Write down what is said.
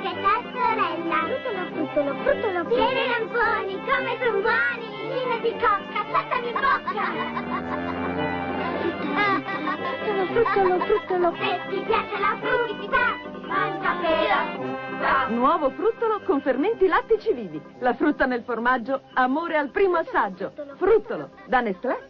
Che sorella! Fruttolo, fruttolo, fruttolo, pieni lamponi, come sono buoni! Lina di cocca, saltami bocca! Fruttolo, fruttolo, fruttolo! Se ti piace la frutta, mangia che la frutta! Nuovo fruttolo con fermenti lattici vivi. La frutta nel formaggio, amore al primo assaggio. Fruttolo, da Nestlé